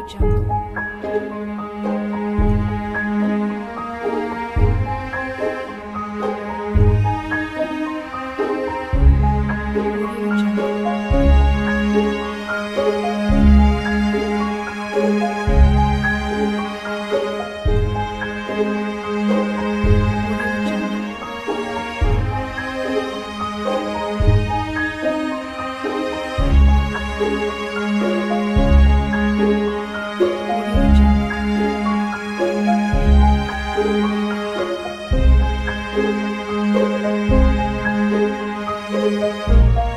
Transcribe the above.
Audio Jungle. Thank you.